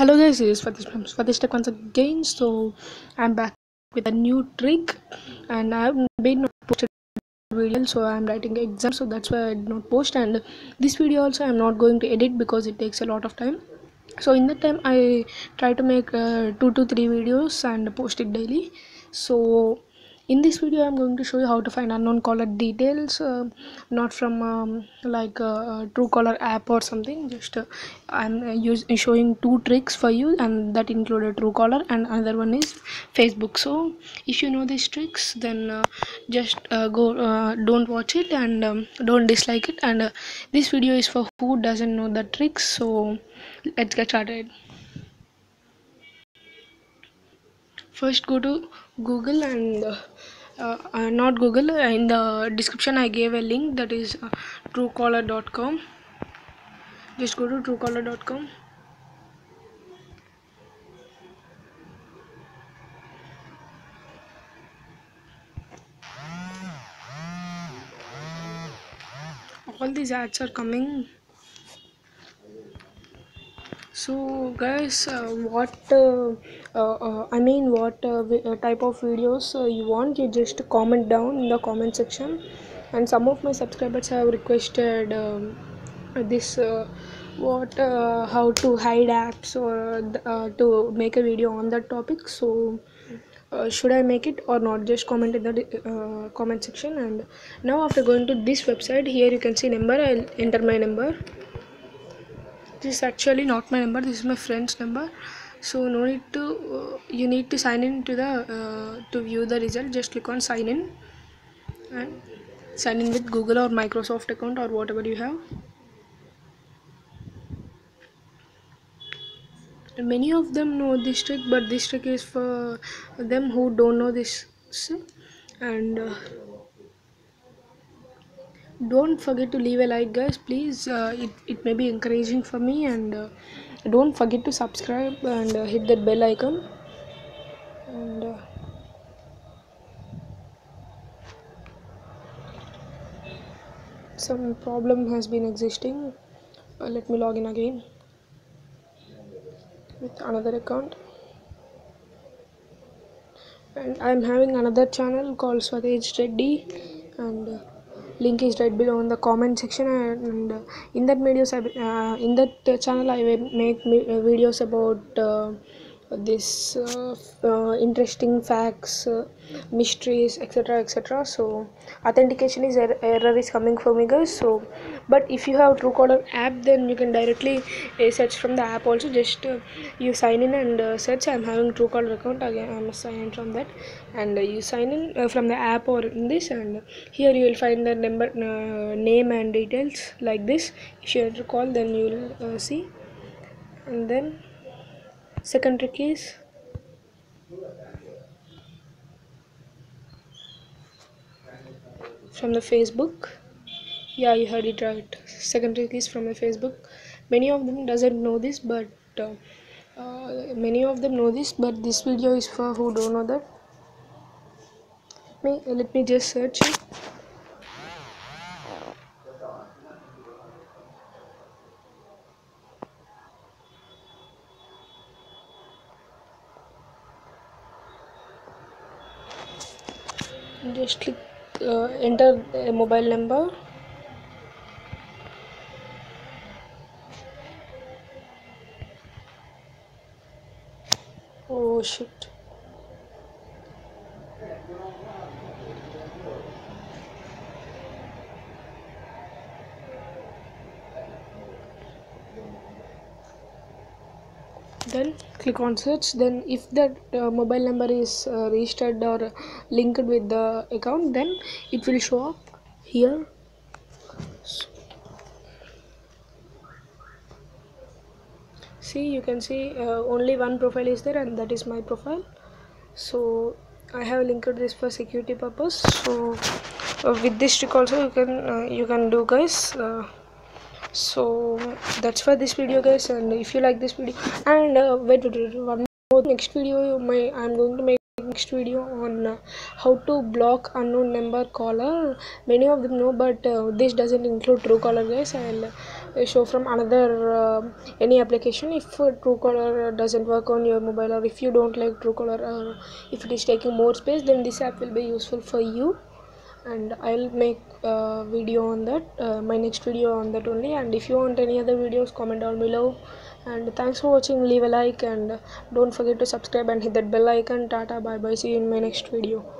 Hello guys, it is is Swatej from Swatej Tech once again. So I'm back with a new trick, and I have been not posted video, so I'm writing exam, so that's why I did not post. And this video also I'm not going to edit because it takes a lot of time. So in that time I try to make uh, two to three videos and post it daily. So in this video i'm going to show you how to find unknown caller details uh, not from um, like a, a truecaller app or something. Just uh, i'm uh, use, showing two tricks for you and that included truecaller and another one is facebook. So if you know these tricks then uh, just uh, go uh, don't watch it and um, don't dislike it. And uh, this video is for who doesn't know the tricks. So let's get started. First go to google and uh, uh, uh, not google. In the description i gave a link that is uh, truecaller.com just go to truecaller.com all these ads are coming so guys uh, what uh, uh, uh, i mean what uh, uh, type of videos you want you just comment down in the comment section. And some of my subscribers have requested um, this what how to hide apps or to make a video on that topic. So should i make it or not? Just comment in the comment section. And now after going to this website here you can see number. I'll enter my number this is actually not my number. This is my friend's number. So no need to uh, you need to sign in to the uh, to view the result. Just click on sign in and sign in with google or microsoft account or whatever you have. Many of them know this trick but this trick is for them who don't know this and uh, don't forget to leave a like guys. Please uh, it, it may be encouraging for me and uh, don't forget to subscribe and uh, hit that bell icon. And uh, some problem has been existing. Uh, let me log in again with another account. And i'm having another channel called Swatej Reddy and uh, link is right below in the comment section and uh, in that videos uh, in that channel i will make videos about uh, this uh, uh, interesting facts uh, mysteries etc etc so authentication is er- error is coming for me guys. So but if you have truecaller app then you can directly search from the app also. Just you sign in and search. I'm having truecaller account again. I must sign in from that. And you sign in from the app or in this. And here you will find the number uh, name and details like this. If you enter call then you will uh, see. And then second trick is from the facebook. Yeah you heard it right. Second trick is from the facebook. Many of them doesn't know this but uh, uh, many of them know this but this video is for who don't know that. Me let me just search it just click uh, enter a mobile number oh shit then click on search. Then if that uh, mobile number is uh, registered or linked with the account then it will show up here. See you can see uh, only one profile is there and that is my profile. So i have linked this for security purpose. So uh, with this trick also you can uh, you can do guys. Uh, so that's for this video guys and if you like this video and uh, wait, wait, wait one more next video my i'm going to make next video on uh, how to block unknown number caller. Many of them know but uh, this doesn't include true caller guys i'll uh, show from another uh, any application if uh, truecaller doesn't work on your mobile or if you don't like truecaller or if it is taking more space then this app will be useful for you and i'll make a video on that uh, my next video on that only. And if you want any other videos comment down below. And thanks for watching. Leave a like and don't forget to subscribe and hit that bell icon. Tata bye bye. See you in my next video